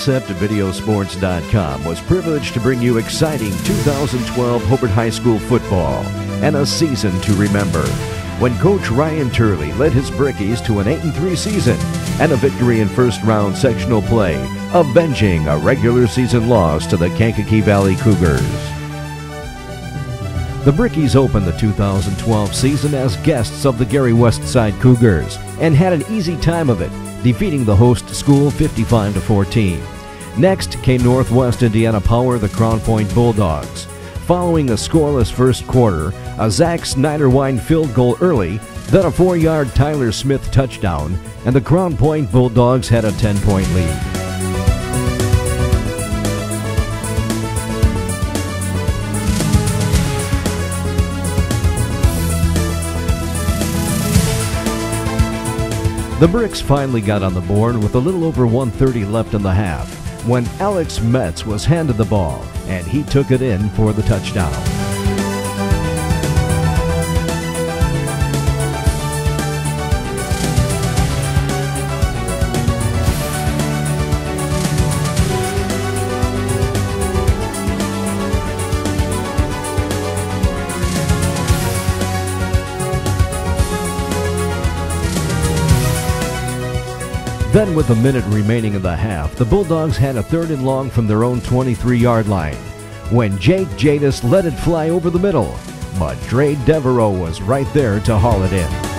concept of Videosports.com was privileged to bring you exciting 2012 Hobart High School football and a season to remember. When Coach Ryan Turley led his Brickies to an 8-3 season and a victory in first round sectional play, avenging a regular season loss to the Kankakee Valley Cougars. The Brickies opened the 2012 season as guests of the Gary Westside Cougars and had an easy time of it, defeating the host school 55 to 14. Next came Northwest Indiana Power the Crown Point Bulldogs. Following a scoreless first quarter, a Zach Snyderwine field goal early, then a four-yard Tyler Smith touchdown, and the Crown Point Bulldogs had a 10-point lead. The Bricks finally got on the board with a little over 130 left in the half when Alex Metz was handed the ball and he took it in for the touchdown. With a minute remaining in the half, the Bulldogs had a third and long from their own 23 yard line when Jake Jadis let it fly over the middle. But Dre Devereaux was right there to haul it in.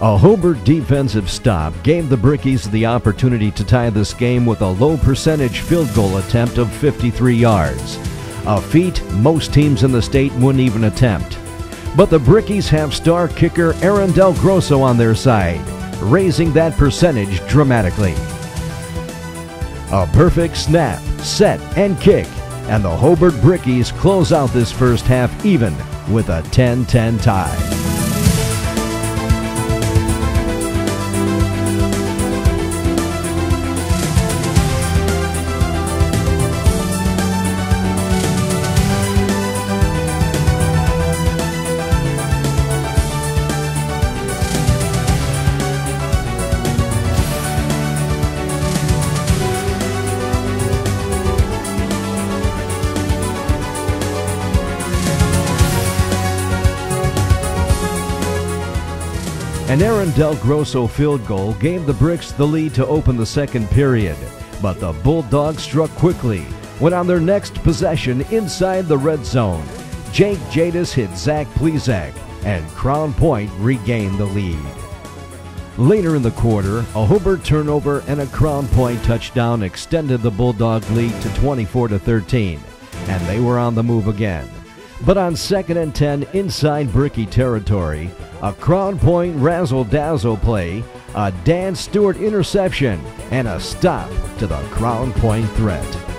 A Hobart defensive stop gave the Brickies the opportunity to tie this game with a low percentage field goal attempt of 53 yards, a feat most teams in the state wouldn't even attempt. But the Brickies have star kicker Aaron Del Grosso on their side, raising that percentage dramatically. A perfect snap, set, and kick, and the Hobart Brickies close out this first half even with a 10 10 tie. An Aaron Del Grosso field goal gave the Bricks the lead to open the second period, but the Bulldogs struck quickly when on their next possession inside the red zone, Jake Jadis hit Zach Plezak, and Crown Point regained the lead. Later in the quarter, a Hobart turnover and a Crown Point touchdown extended the Bulldog lead to 24 to 13, and they were on the move again. But on second and 10 inside Bricky territory, a Crown Point razzle dazzle play, a Dan Stewart interception, and a stop to the Crown Point threat.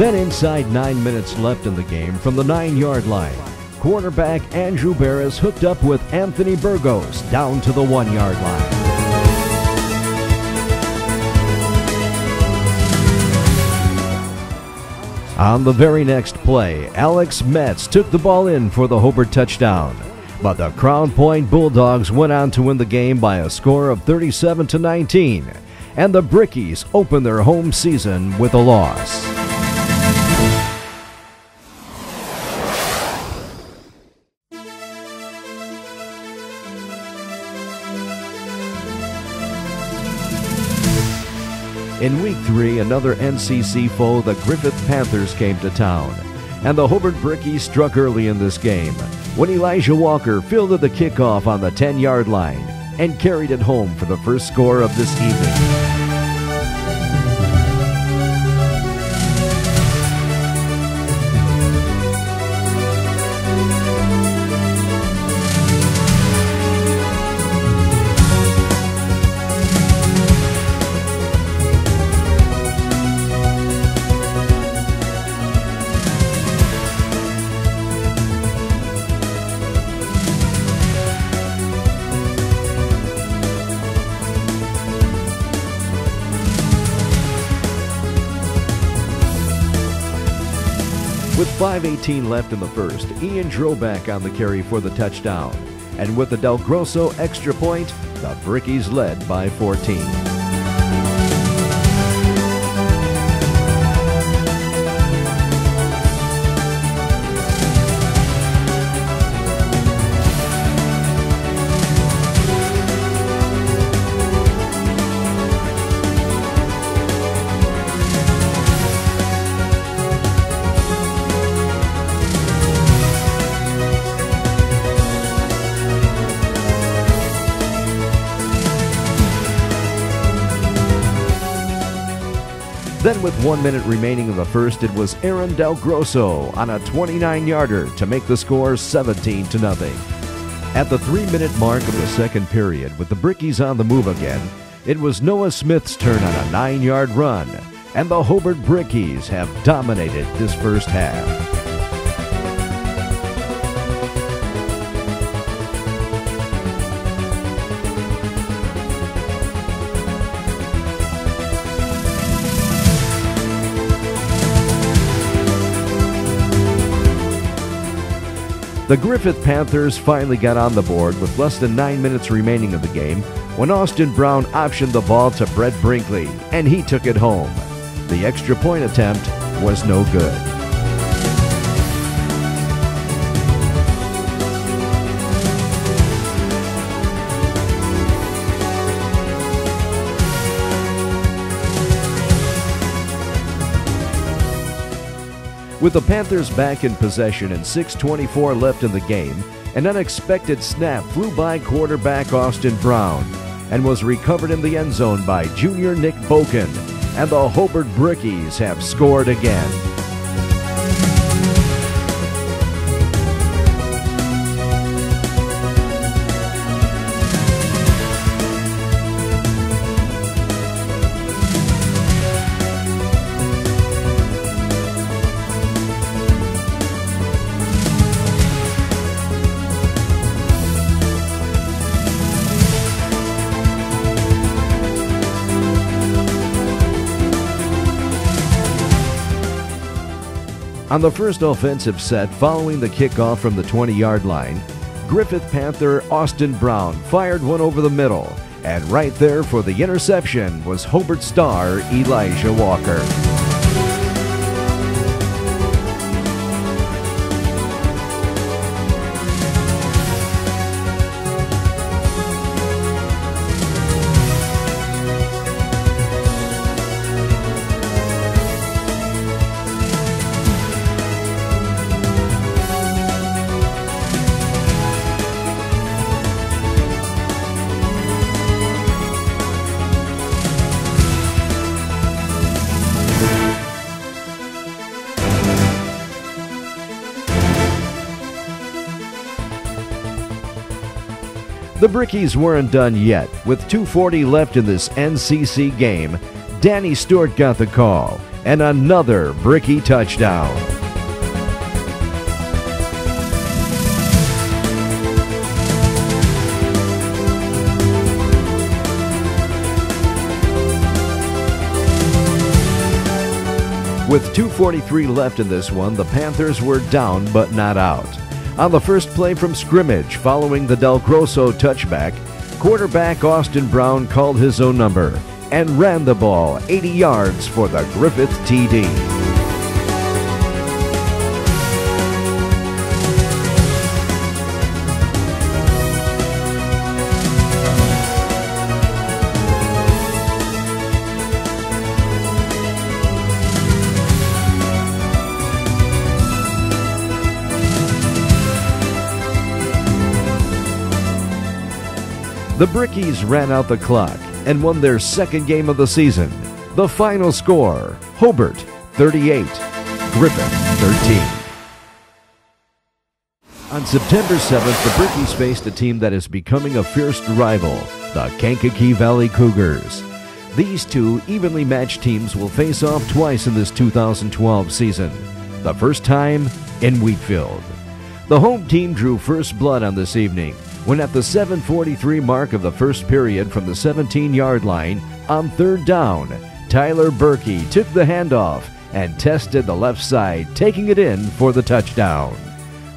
Then inside nine minutes left in the game from the nine-yard line, quarterback Andrew Barris hooked up with Anthony Burgos down to the one-yard line. On the very next play, Alex Metz took the ball in for the Hobart touchdown. But the Crown Point Bulldogs went on to win the game by a score of 37 to 19, and the Brickies opened their home season with a loss. In week three, another NCC foe, the Griffith Panthers, came to town. And the Hobart Brickies struck early in this game when Elijah Walker fielded the kickoff on the 10 yard line and carried it home for the first score of this evening. 5.18 left in the first, Ian Droback on the carry for the touchdown. And with the Del Grosso extra point, the Brickies led by 14. With one minute remaining in the first, it was Aaron Del Grosso on a 29 yarder to make the score 17 to nothing. At the three minute mark of the second period, with the Brickies on the move again, it was Noah Smith's turn on a nine yard run, and the Hobart Brickies have dominated this first half. The Griffith Panthers finally got on the board with less than nine minutes remaining of the game when Austin Brown optioned the ball to Brett Brinkley, and he took it home. The extra point attempt was no good. With the Panthers back in possession and 6.24 left in the game, an unexpected snap flew by quarterback Austin Brown and was recovered in the end zone by junior Nick Boken, and the Hobart Brickies have scored again. On the first offensive set following the kickoff from the 20 yard line, Griffith Panther Austin Brown fired one over the middle, and right there for the interception was Hobart star Elijah Walker. The Brickies weren't done yet. With 2.40 left in this NCC game, Danny Stewart got the call, and another Bricky touchdown. With 2.43 left in this one, the Panthers were down but not out. On the first play from scrimmage following the Del Grosso touchback, quarterback Austin Brown called his own number and ran the ball 80 yards for the Griffith TD. The Brickies ran out the clock and won their second game of the season. The final score Hobart 38, Griffith 13. On September 7th, the Brickies faced a team that is becoming a fierce rival, the Kankakee Valley Cougars. These two evenly matched teams will face off twice in this 2012 season. The first time in Wheatfield. The home team drew first blood on this evening when at the 7:43 mark of the first period from the 17-yard line on third down, Tyler Berkey took the handoff and tested the left side, taking it in for the touchdown.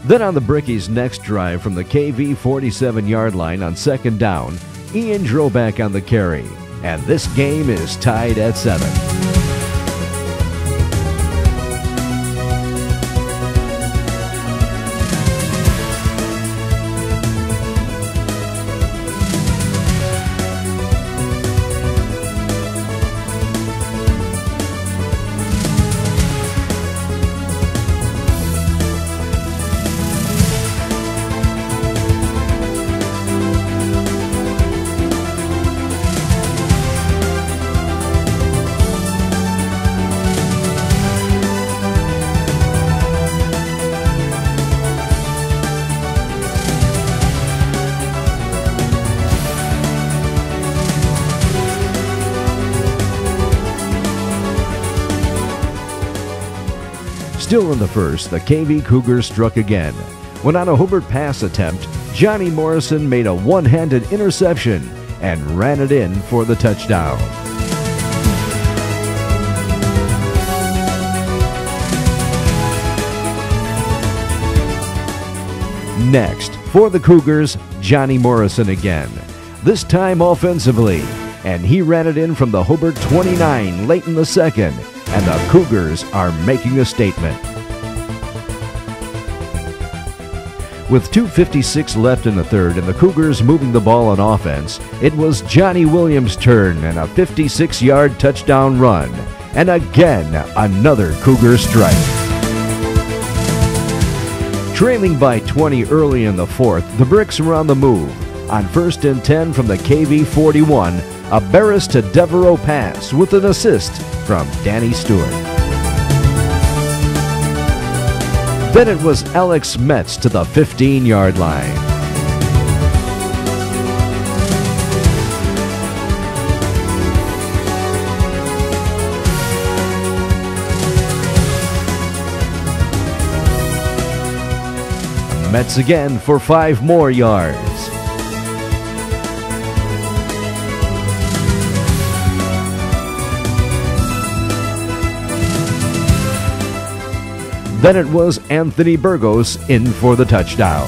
Then on the Brickies' next drive from the KV 47 yard line on second down, Ian back on the carry, and this game is tied at seven. Still in the first, the KV Cougars struck again. When on a Hobart pass attempt, Johnny Morrison made a one handed interception and ran it in for the touchdown. Next, for the Cougars, Johnny Morrison again. This time offensively, and he ran it in from the Hobart 29 late in the second and the Cougars are making a statement. With 2.56 left in the third and the Cougars moving the ball on offense, it was Johnny Williams' turn and a 56 yard touchdown run. And again, another Cougar strike. Trailing by 20 early in the fourth, the Bricks were on the move. On first and 10 from the KV 41, a Barris to Devereaux pass with an assist from Danny Stewart. Then it was Alex Metz to the 15 yard line. Metz again for five more yards. Then it was Anthony Burgos in for the touchdown.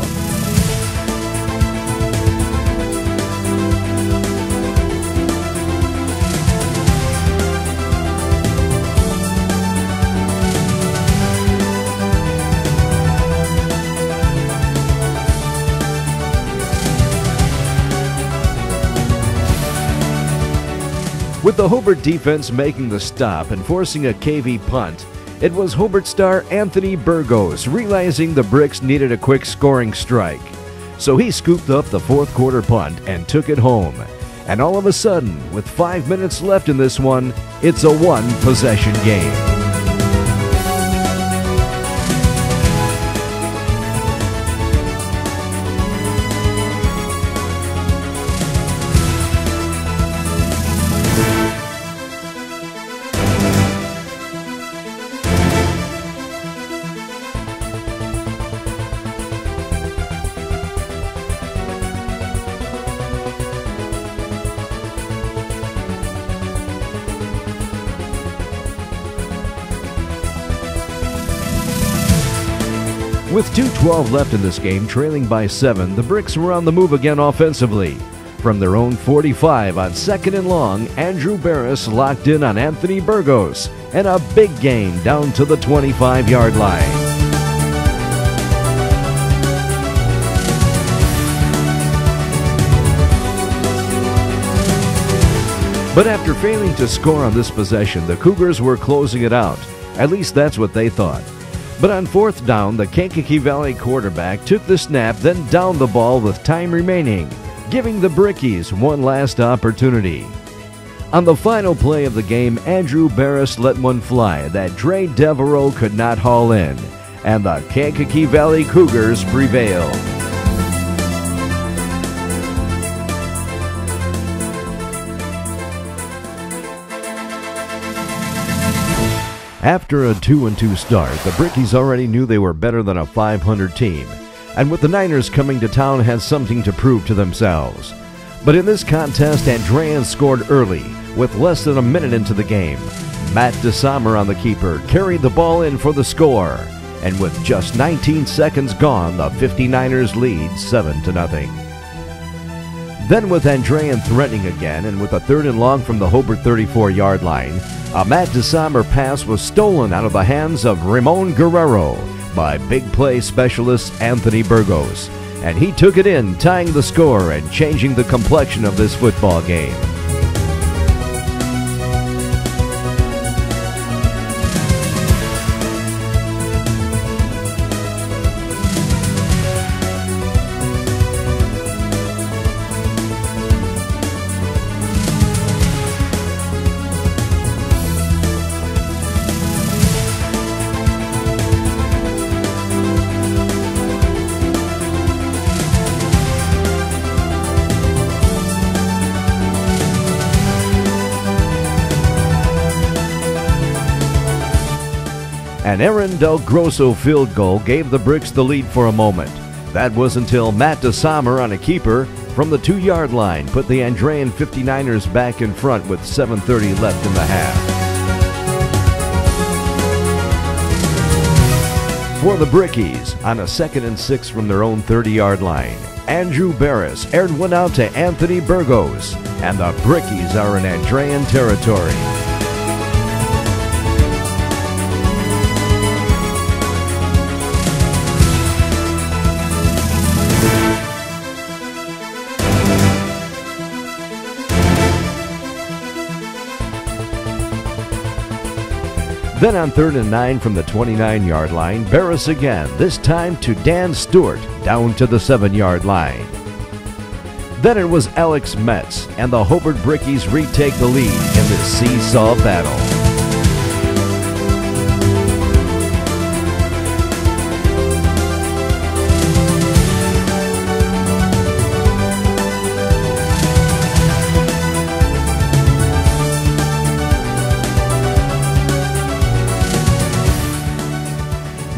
With the Hobart defense making the stop and forcing a KV punt, it was Hobart star Anthony Burgos realizing the Bricks needed a quick scoring strike. So he scooped up the fourth quarter punt and took it home. And all of a sudden, with five minutes left in this one, it's a one possession game. With 2.12 left in this game, trailing by 7, the Bricks were on the move again offensively. From their own 45 on second and long, Andrew Barris locked in on Anthony Burgos, and a big gain down to the 25 yard line. But after failing to score on this possession, the Cougars were closing it out. At least that's what they thought. But on fourth down, the Kankakee Valley quarterback took the snap, then downed the ball with time remaining. giving the Brickies one last opportunity. On the final play of the game, Andrew Barris let one fly that Dre Devereaux could not haul in, and the Kankakee Valley Cougars prevailed. After a 2 and 2 start, the Brickies already knew they were better than a 500 team, and with the Niners coming to town, had something to prove to themselves. But in this contest, Andrean scored early, with less than a minute into the game. Matt DeSommer on the keeper carried the ball in for the score, and with just 19 seconds gone, the 59ers lead 7 to nothing. Then with Andrean threatening again, and with a third and long from the Hobart 34-yard line, a Matt DeSommer pass was stolen out of the hands of Ramon Guerrero by big play specialist Anthony Burgos, and he took it in, tying the score and changing the complexion of this football game. An Aaron Del Grosso field goal gave the Bricks the lead for a moment. That was until Matt DeSommer on a keeper from the two yard line put the Andrean 59ers back in front with 7.30 left in the half. For the Brickies, on a second and six from their own 30 yard line, Andrew Barris aired one out to Anthony Burgos, and the Brickies are in Andrean territory. Then on third and nine from the 29 yard line, Barris again, this time to Dan Stewart, down to the seven yard line. Then it was Alex Metz, and the Hobart Brickies retake the lead in this seesaw battle.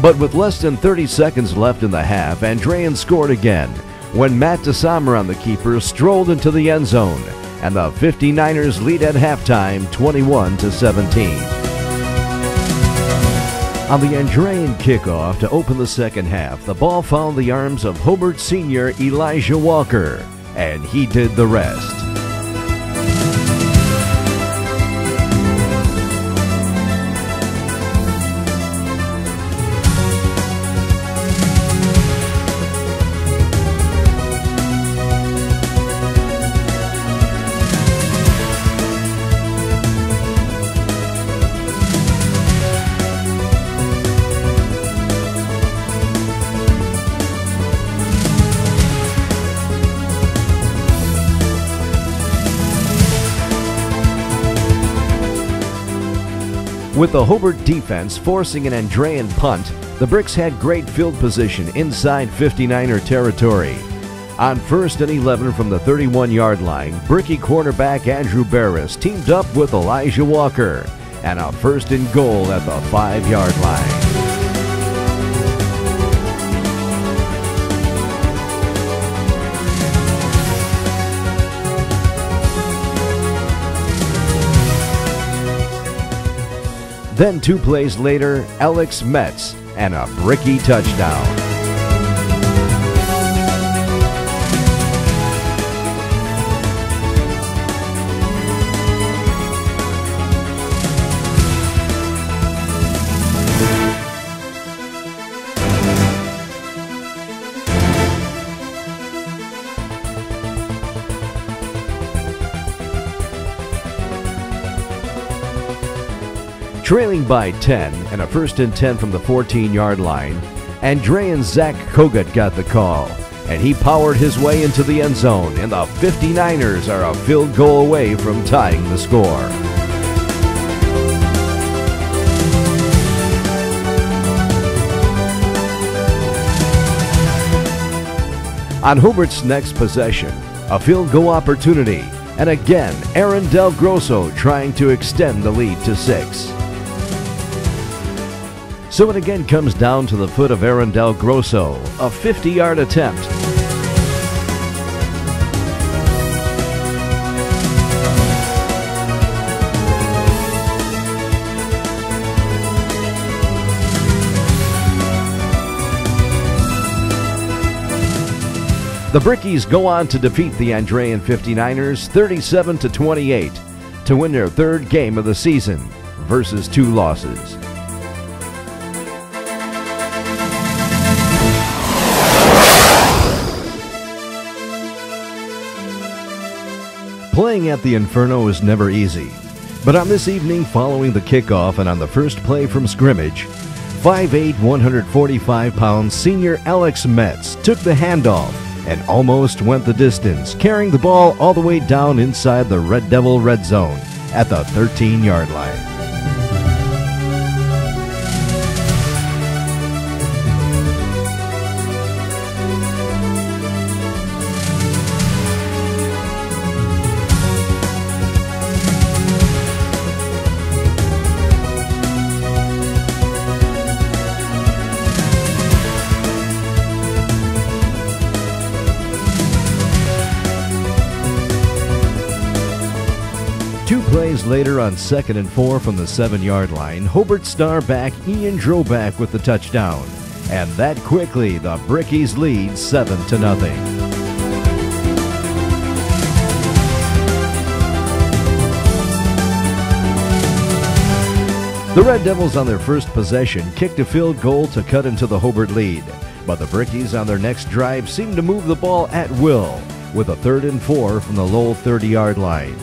But with less than 30 seconds left in the half, Andrean scored again when Matt DeSommer on the keeper strolled into the end zone, and the 59ers lead at halftime 21 to 17. On the Andrean kickoff to open the second half, the ball found the arms of Hobart senior Elijah Walker, and he did the rest. With the Hobart defense forcing an Andrean punt, the Bricks had great field position inside 59er territory. On first and 11 from the 31 yard line, Bricky cornerback Andrew Barris teamed up with Elijah Walker, and a first and goal at the 5 yard line. Then two plays later, Alex Metz and a bricky touchdown. Trailing by 10 and a first and 10 from the 14 yard line, Andrean Zach Kogut got the call. and he powered his way into the end zone, and the 59ers are a field goal away from tying the score. On Hobart's next possession, a field goal opportunity, and again, Aaron Del Grosso trying to extend the lead to six. So it again comes down to the foot of Aaron Del Grosso, a 50 yard attempt. The Brickies go on to defeat the Andrean 59ers 37 to 28 to win their third game of the season versus two losses. Playing at the Inferno is never easy, but on this evening following the kickoff and on the first play from scrimmage, 5'8, 145 pound senior Alex Metz took the handoff and almost went the distance, carrying the ball all the way down inside the Red Devil red zone at the 13 yard line. Two plays later on second and four from the seven yard line, Hobart star back Ian Droback with the touchdown. And that quickly, the Brickies lead 7 to nothing. The Red Devils on their first possession kicked a field goal to cut into the Hobart lead. But the Brickies on their next drive seemed to move the ball at will with a third and four from the Lowell 30 yard line.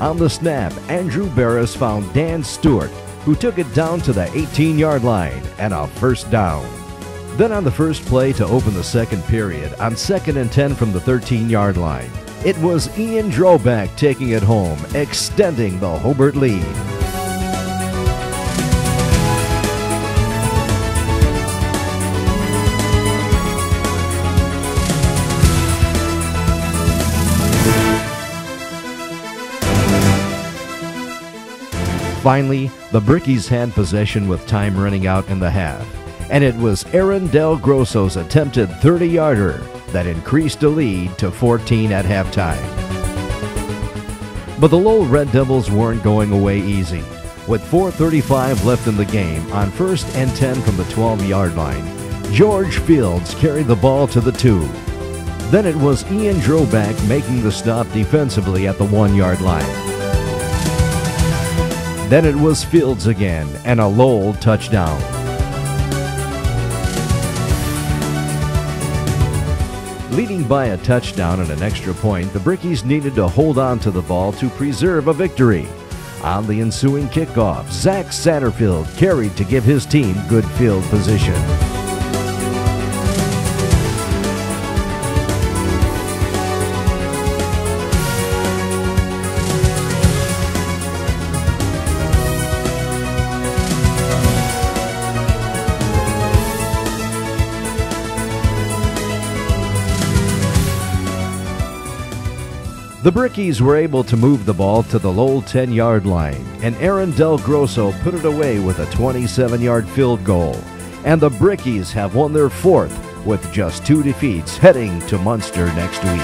On the snap, Andrew Barris found Dan Stewart, who took it down to the 18 yard line and a first down. Then on the first play to open the second period, on second and 10 from the 13 yard line, it was Ian Droback taking it home, extending the Hobart lead. Finally, the Brickies had possession with time running out in the half, and it was Aaron Del Grosso's attempted 30 yarder that increased the lead to 14 at halftime. But the Lowell Red Devils weren't going away easy. With 4.35 left in the game, on first and 10 from the 12 yard line, George Fields carried the ball to the two. Then it was Ian Droback making the stop defensively at the one yard line. Then it was Fields again and a Lowell touchdown. Leading by a touchdown and an extra point, the Brickies needed to hold on to the ball to preserve a victory. On the ensuing kickoff, Zach Satterfield carried to give his team good field position. The Brickies were able to move the ball to the Lowell 10 yard line, and Aaron Del Grosso put it away with a 27 yard field goal. And the Brickies have won their fourth with just two defeats heading to Munster next week.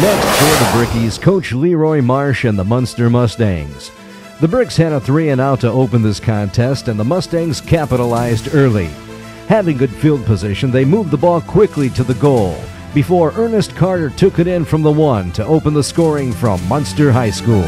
Next for the Brickies, Coach Leroy Marsh and the Munster Mustangs. The Bricks had a three and out to open this contest, and the Mustangs capitalized early. Having good field position, they moved the ball quickly to the goal before Ernest Carter took it in from the one to open the scoring from Munster High School.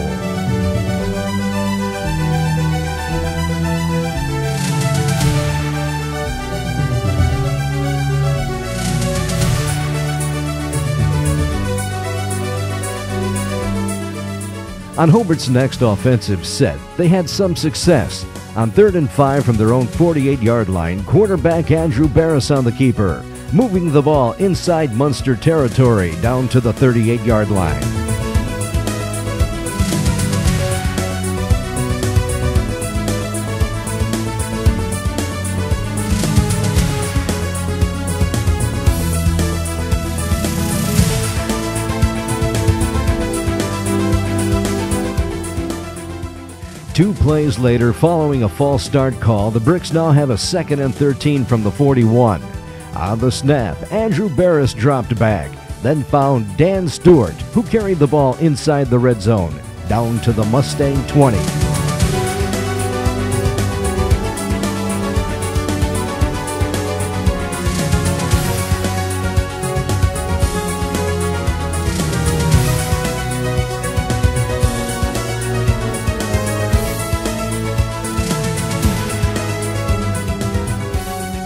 On Hobart's next offensive set, they had some success, On third and five from their own 48 yard line, quarterback Andrew Barris on the keeper, moving the ball inside Munster territory down to the 38 yard line. Two plays later, following a false start call, the Bricks now have a second and 13 from the 41. On the snap, Andrew Barris dropped back, then found Dan Stewart, who carried the ball inside the red zone, down to the Mustang 20.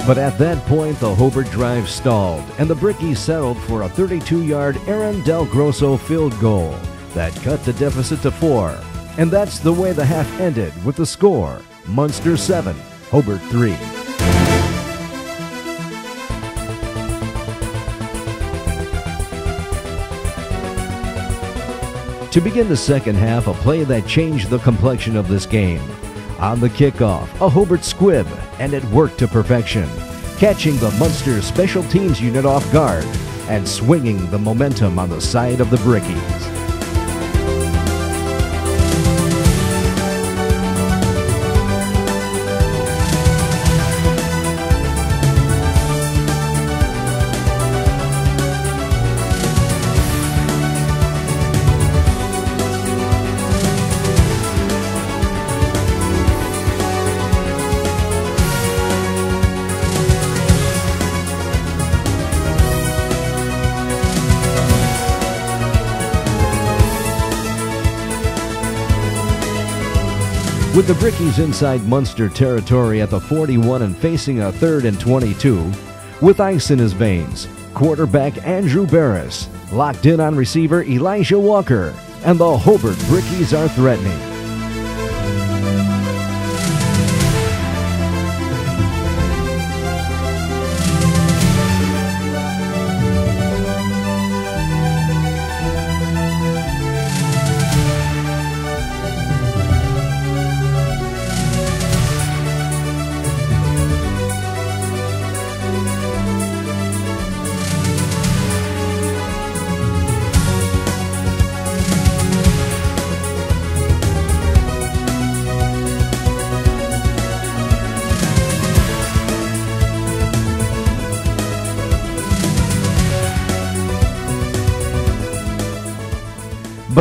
But at that point, the Hobart drive stalled, and the Brickies settled for a 32 yard Aaron Del Grosso field goal that cut the deficit to four. And that's the way the half ended with the score Munster 7, Hobart 3. To begin the second half, a play that changed the complexion of this game. On the kickoff, a Hobart squib, and it worked to perfection, catching the Munster Special Teams unit off guard and swinging the momentum on the side of the Brickies. With the Brickies inside Munster territory at the 41 and facing a third and 22, with ice in his veins, quarterback Andrew Barris, locked in on receiver Elijah Walker, and the Hobart Brickies are threatening.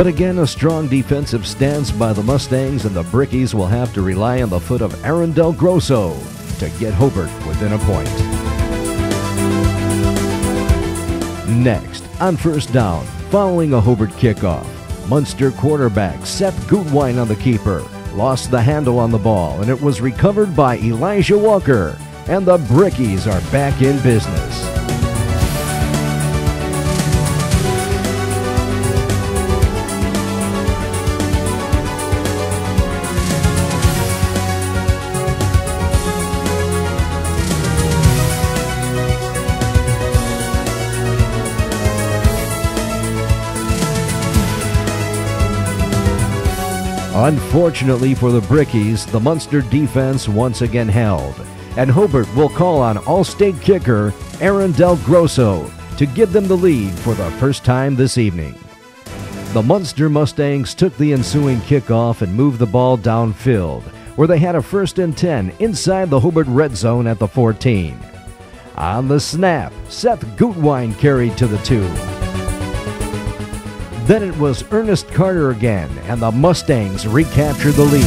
Again, a strong defensive stance by the Mustangs, and the Brickies will have to rely on the foot of Aaron Del Grosso to get Hobart within a point. Next, on first down, following a Hobart kickoff, Munster quarterback Seth Gutwine on the keeper lost the handle on the ball, and it was recovered by Elijah Walker, and the Brickies are back in business. Unfortunately for the Brickies, the Munster defense once again held, and Hobart will call on All-State kicker Aaron Del Grosso to give them the lead for the first time this evening. The Munster Mustangs took the ensuing kickoff and moved the ball downfield, where they had a first and 10 inside the Hobart red zone at the 14. On the snap, Seth Gutwine carried to the two. Then it was Ernest Carter again, and the Mustangs recaptured the lead.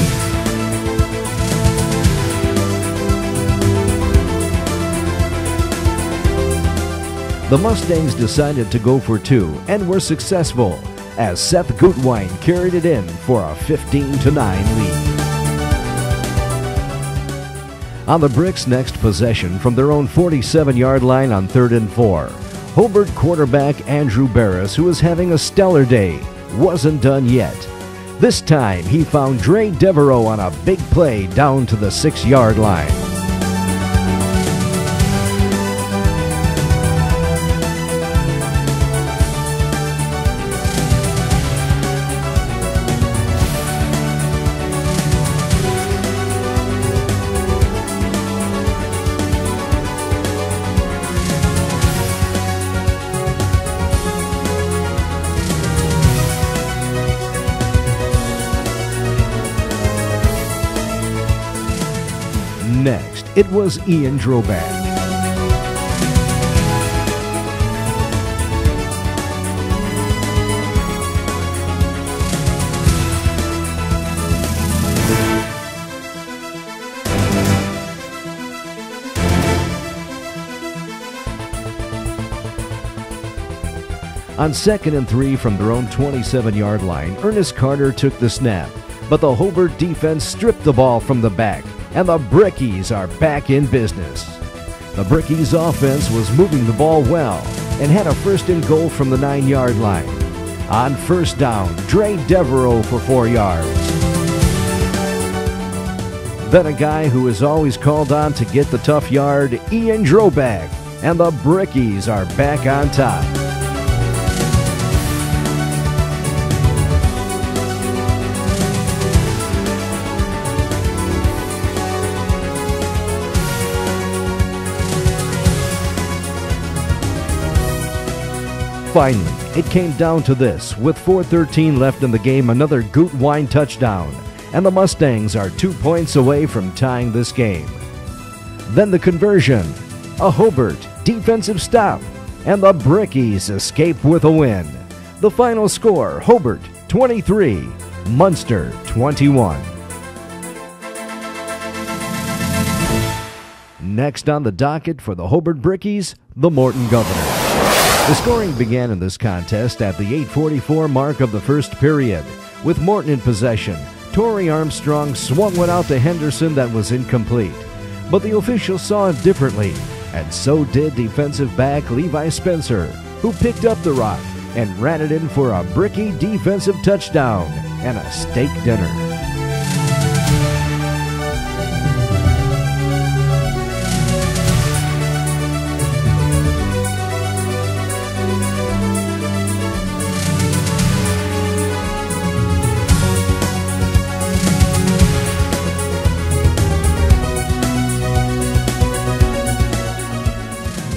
The Mustangs decided to go for two and were successful as Seth Gutwine carried it in for a 15 to 9 lead. On the Bricks' next possession from their own 47 yard line on third and four, Hobart quarterback Andrew Barris, who is having a stellar day, wasn't done yet. This time, he found Dre Devereaux on a big play down to the six yard line. It was Ian Droback. On second and three from their own 27 yard line, Ernest Carter took the snap, but the Hobart defense stripped the ball from the back and the Brickies are back in business. The Brickies offense was moving the ball well and had a first and goal from the nine yard line. On first down, Dre Devereaux for four yards. Then a guy who is always called on to get the tough yard, Ian Droback, and the Brickies are back on top. Finally, it came down to this. With 4.13 left in the game, another Gutwein touchdown, and the Mustangs are two points away from tying this game. Then the conversion, a Hobart defensive stop, and the Brickies escape with a win. The final score Hobart 23, Munster 21. Next on the docket for the Hobart Brickies, the Morton Governor. The scoring began in this contest at the 844 mark of the first period. With Morton in possession, Tory Armstrong swung one out to Henderson that was incomplete. But the officials saw it differently, and so did defensive back Levi Spencer, who picked up the rock and ran it in for a bricky defensive touchdown and a steak dinner.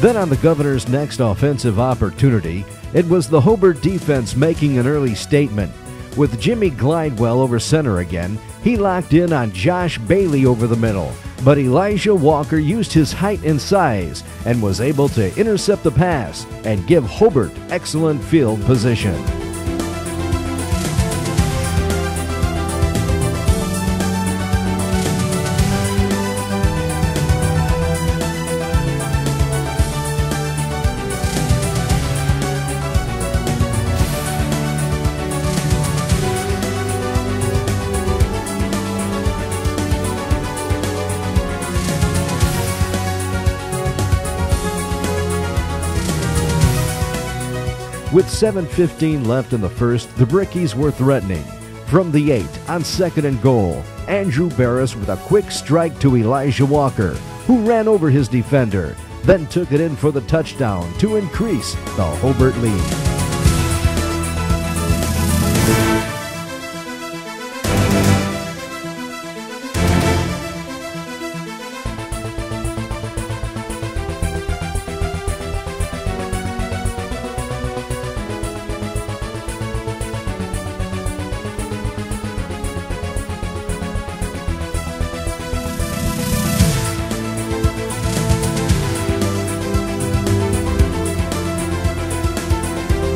Then on the Governor's next offensive opportunity, it was the Hobart defense making an early statement. With Jimmy Glidewell over center again, he locked in on Josh Bailey over the middle. But Elijah Walker used his height and size and was able to intercept the pass and give Hobart excellent field position. 7.15 left in the first, the Brickies were threatening. From the 8, on second and goal, Andrew Barris with a quick strike to Elijah Walker, who ran over his defender, then took it in for the touchdown to increase the Hobart lead.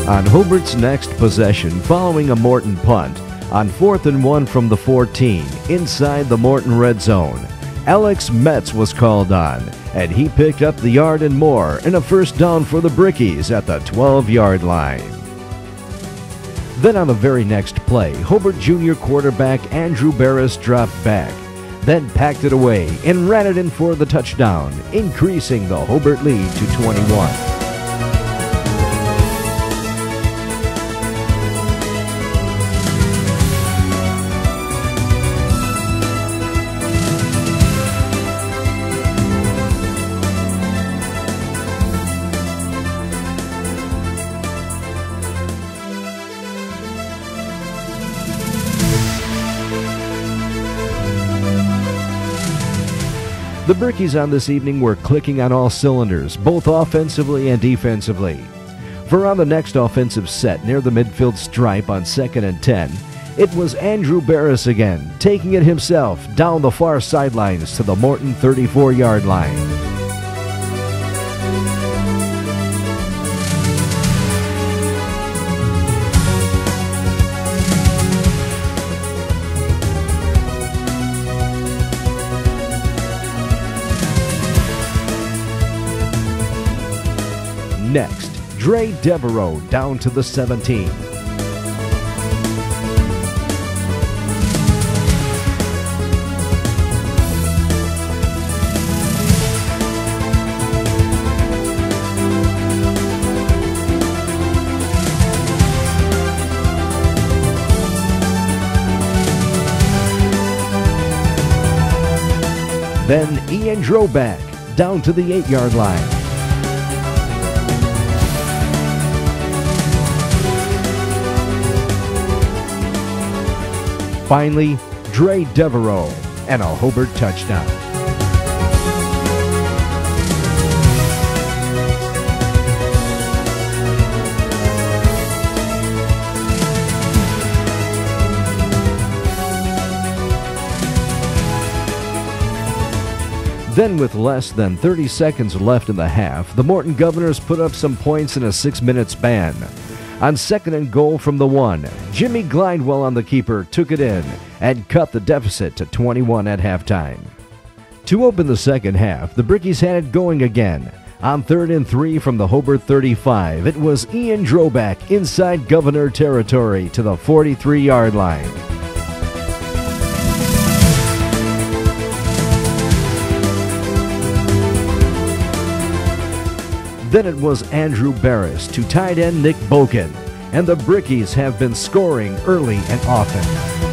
On Hobart's next possession, following a Morton punt, on fourth and one from the 14, inside the Morton red zone, Alex Metz was called on, and he picked up the yard and more in a first down for the Brickies at the 12 yard line. Then on the very next play, Hobart Junior quarterback Andrew Barris dropped back, then packed it away and ran it in for the touchdown, increasing the Hobart lead to 21. The Brickies on this evening were clicking on all cylinders, both offensively and defensively. For on the next offensive set near the midfield stripe on second and 10, it was Andrew Barris again, taking it himself down the far sidelines to the Morton 34 yard line. Dre Devereaux down to the 17. Then Ian Droback down to the 8 yard line. Finally, Dre Devereaux and a Hobart touchdown. Then, with less than 30 seconds left in the half, the Morton Governors put up some points in a six minute span. On second and goal from the one, Jimmy Glidewell on the keeper took it in and cut the deficit to 21 at halftime. To open the second half, the Brickies had it going again. On third and three from the Hobart 35, it was Ian Droback inside Governor territory to the 43 yard line. Then it was Andrew Barris to tight end Nick Boken, and the Brickies have been scoring early and often.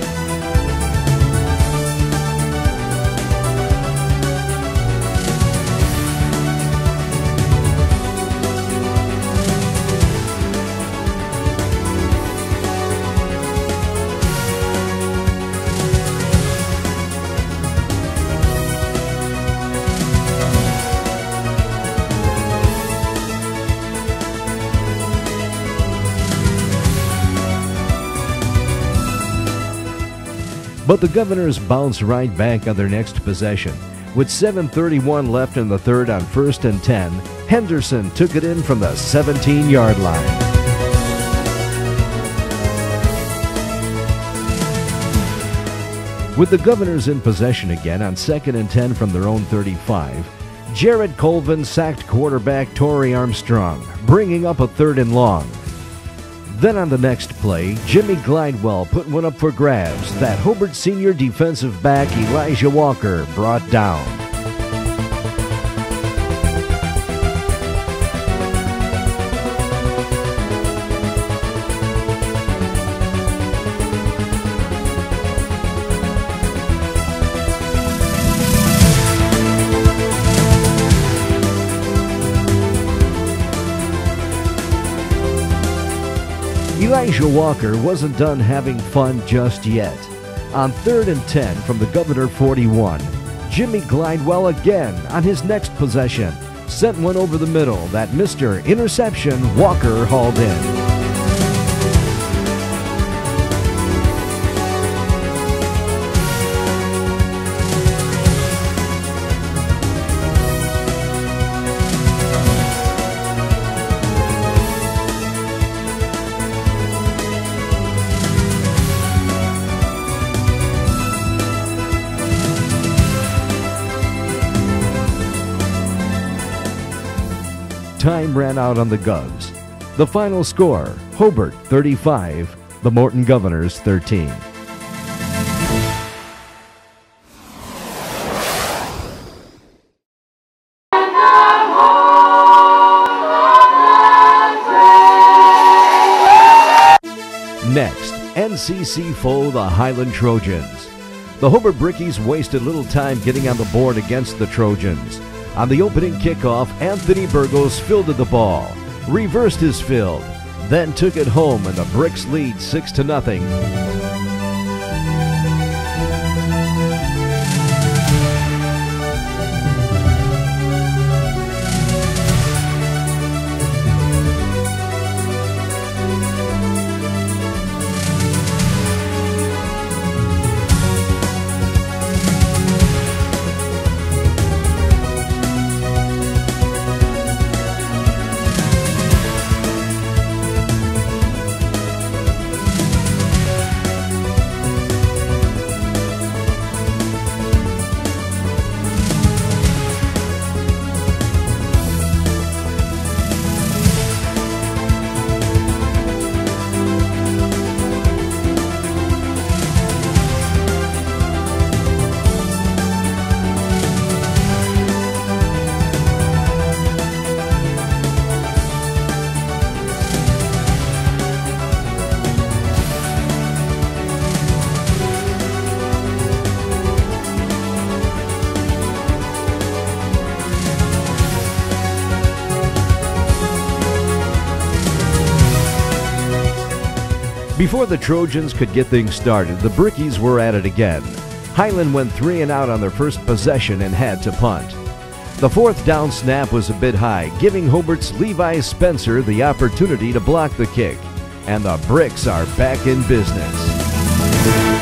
But the Governors bounced right back on their next possession. With 7.31 left in the third on first and 10, Henderson took it in from the 17 yard line. With the Governors in possession again on second and 10 from their own 35, Jared Colvin sacked quarterback Torrey Armstrong, bringing up a third and long. Then on the next play, Jimmy Glidewell put one up for grabs that Hobart senior defensive back Elijah Walker brought down. Elijah Walker wasn't done having fun just yet. On third and 10 from the Governor 41, Jimmy Glidewell again on his next possession sent one over the middle that Mr. Interception Walker hauled in. Ran out on the Govs. The final score Hobart 35, the Morton Governors 13. Next, NCC foe the Highland Trojans. The Hobart Brickies wasted little time getting on the board against the Trojans. On the opening kickoff, Anthony Burgos fielded the ball, reversed his field, then took it home and the Bricks lead 6 to nothing. The Trojans could get things started, the Brickies were at it again. Highland went three and out on their first possession and had to punt. The fourth down snap was a bit high, giving Hobart's Levi Spencer the opportunity to block the kick. And the Bricks are back in business.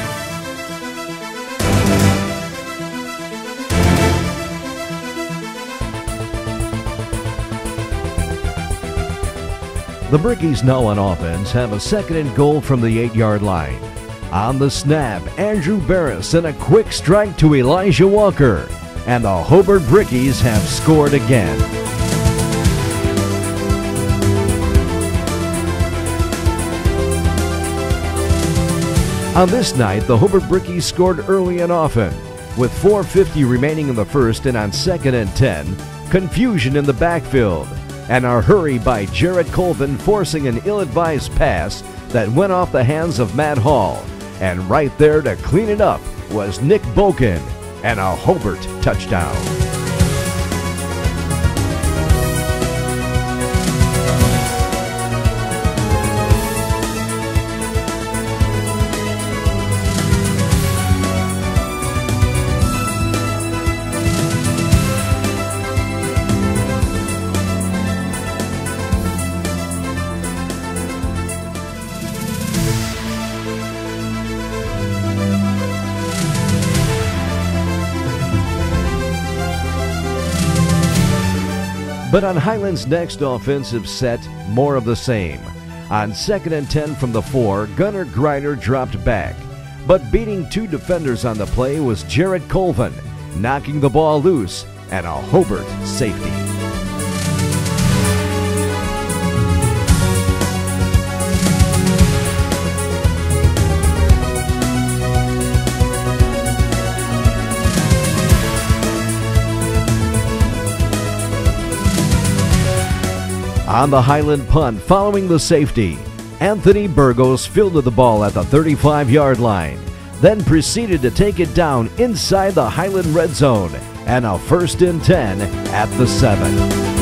The Brickies now on offense have a second and goal from the eight yard line. On the snap, Andrew Barris and a quick strike to Elijah Walker. And the Hobart Brickies have scored again. On this night, the Hobart Brickies scored early and often. With 4.50 remaining in the first and on second and 10, confusion in the backfield and a hurry by Jared Colvin forcing an ill advised pass that went off the hands of Matt Hall. And right there to clean it up was Nick Boken and a Hobart touchdown. But on Highland's next offensive set, more of the same. On second and 10 from the four, Gunnar Grider dropped back. But beating two defenders on the play was Jared Colvin, knocking the ball loose and a Hobart safety. On the Highland punt following the safety, Anthony Burgos fielded the ball at the 35 yard line, then proceeded to take it down inside the Highland red zone and a first and 10 at the 7.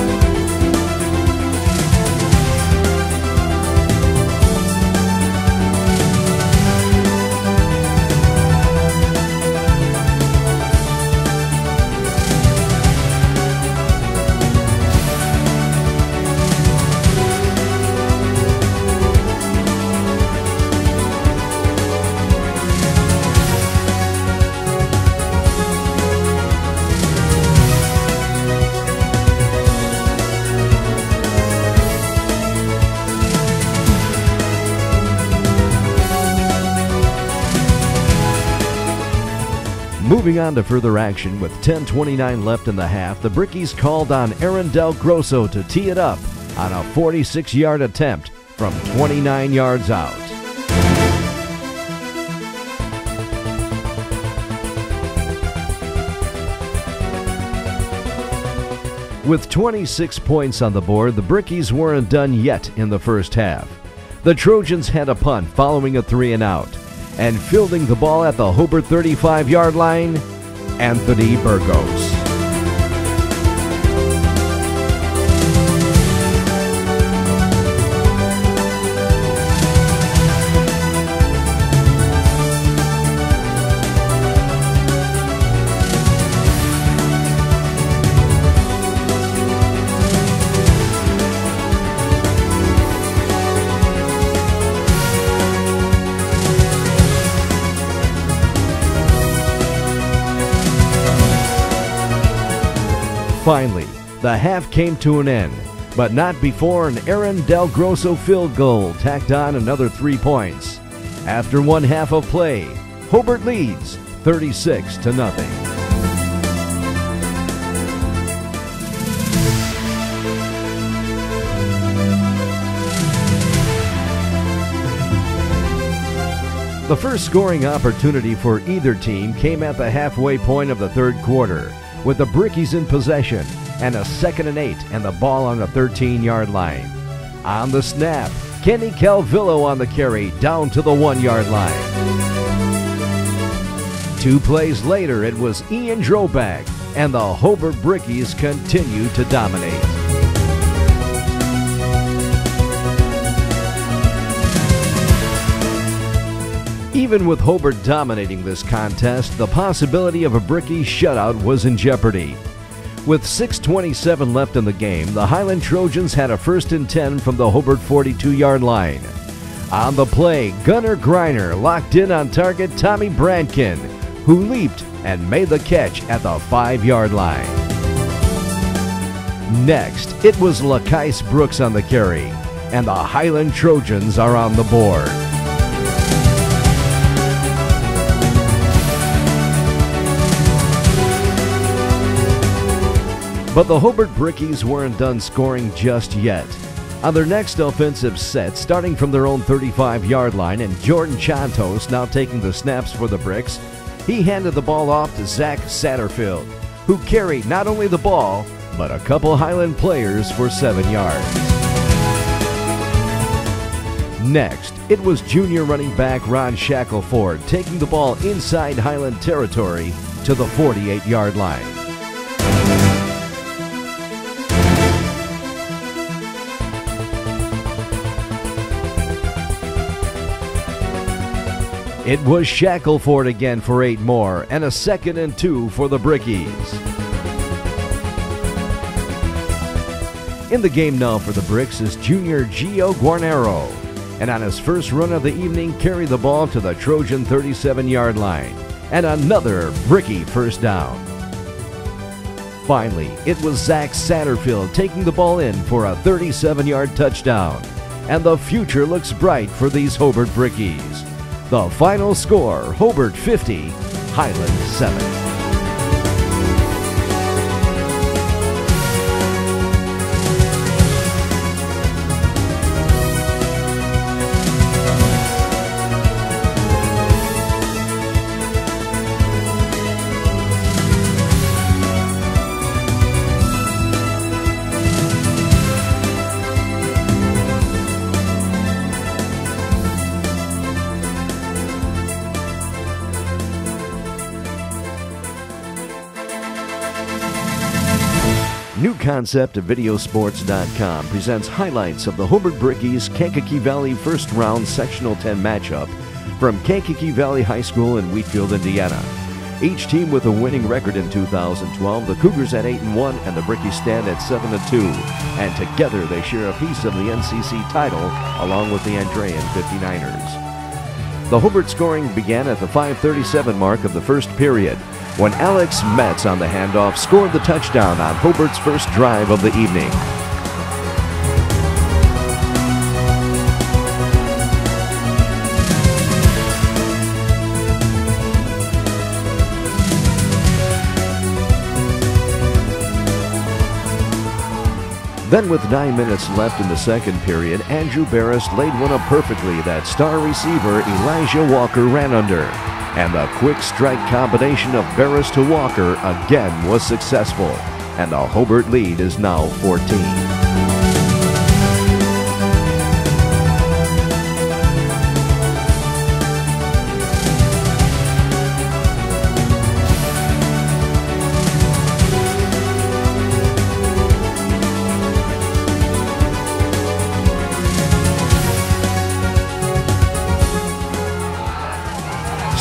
Moving on to further action with 10.29 left in the half, the Brickies called on Aaron Del Grosso to tee it up on a 46 yard attempt from 29 yards out. With 26 points on the board, the Brickies weren't done yet in the first half. The Trojans had a punt following a three and out and fielding the ball at the Hobart 35 yard line, Anthony Burgos. Finally, the half came to an end, but not before an Aaron Del Grosso field goal tacked on another three points. After one half of play, Hobart leads 36 to nothing. The first scoring opportunity for either team came at the halfway point of the third quarter with the Brickies in possession and a second and eight and the ball on the 13 yard line. On the snap, Kenny Calvillo on the carry down to the one yard line. Two plays later, it was Ian Drobak, and the Hobart Brickies continue to dominate. Even with Hobart dominating this contest, the possibility of a Bricky shutout was in jeopardy. With 6.27 left in the game, the Highland Trojans had a first and 10 from the Hobart 42 yard line. On the play, Gunnar Greiner locked in on target Tommy Brandkin, who leaped and made the catch at the 5 yard line. Next, it was Lakice Brooks on the carry, and the Highland Trojans are on the board. But the Hobart Brickies weren't done scoring just yet. On their next offensive set, starting from their own 35 yard line, and Jordan Chantos now taking the snaps for the Bricks, he handed the ball off to Zach Satterfield, who carried not only the ball, but a couple Highland players for seven yards. Next, it was junior running back Ron Shackelford taking the ball inside Highland territory to the 48 yard line. It was Shackleford again for eight more, and a second and two for the Brickies. In the game now for the Bricks is junior Gio Guarnero, and on his first run of the evening carried the ball to the Trojan 37 yard line, and another Bricky first down. Finally, it was Zach Satterfield taking the ball in for a 37 yard touchdown, and the future looks bright for these Hobart Brickies. The final score Hobart 50, Highland 7. New concept of Videosports.com presents highlights of the Hobart Brickies Kankakee Valley first round sectional 10 matchup from Kankakee Valley High School in Wheatfield, Indiana. Each team with a winning record in 2012, the Cougars at 8 and 1 and the Brickies stand at 7 and 2. And together they share a piece of the NCC title along with the Andrean 59ers. The Hobart scoring began at the 537 mark of the first period when Alex Metz on the handoff scored the touchdown on Hobart's first drive of the evening. Then, with nine minutes left in the second period, Andrew Barris laid one up perfectly that star receiver Elijah Walker ran under. And the quick strike combination of Barris to Walker again was successful. And the Hobart lead is now 14.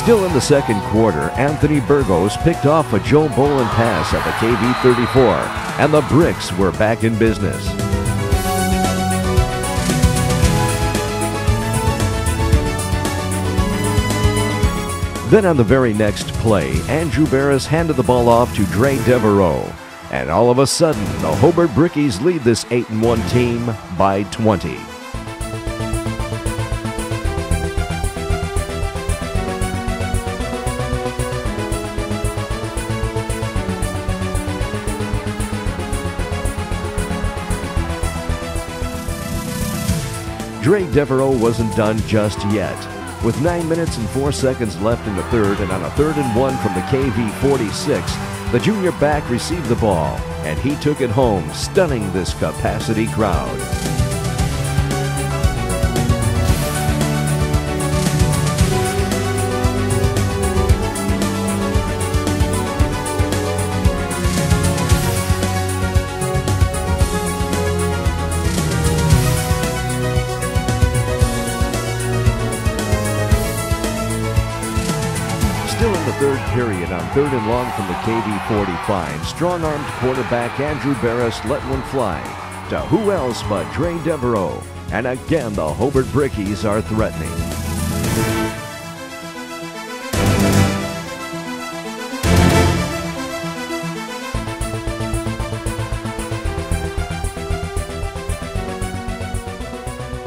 Still in the second quarter, Anthony Burgos picked off a Joe Boland pass at the KV 34, and the Bricks were back in business. Then on the very next play, Andrew Barris handed the ball off to Dre Devereaux. And all of a sudden, the Hobart Brickies lead this 8 1 team by 20. Dre Devereaux wasn't done just yet. With 9 minutes and 4 seconds left in the third and on a third and one from the KV 46, the junior back received the ball and he took it home, stunning this capacity crowd. Period on third and long from the KV 45, strong armed quarterback Andrew Barris let one fly to who else but Dre Devereaux. And again, the Hobart Brickies are threatening.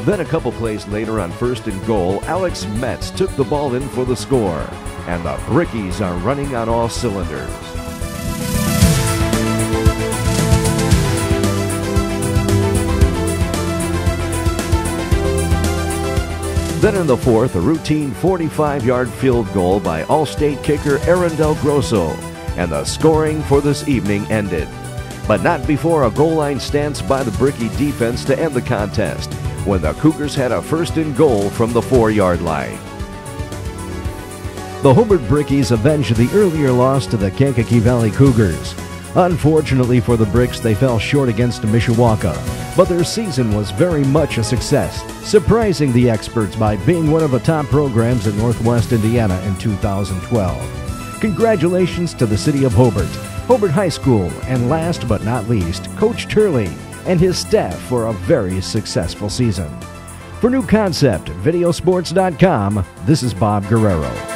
Then a couple plays later on first and goal, Alex Metz took the ball in for the score. And the Brickies are running on all cylinders. Then in the fourth, a routine 45-yard field goal by All-State kicker Aaron Del Grosso. And the scoring for this evening ended. But not before a goal line stance by the Bricky defense to end the contest when the Cougars had a first and goal from the four yard line. The Hobart Brickies avenged the earlier loss to the Kankakee Valley Cougars. Unfortunately for the Bricks, they fell short against Mishawaka, but their season was very much a success, surprising the experts by being one of the top programs in Northwest Indiana in 2012. Congratulations to the City of Hobart, Hobart High School, and last but not least, Coach Turley and his staff for a very successful season. For New Concept, Videosports.com, this is Bob Guerrero.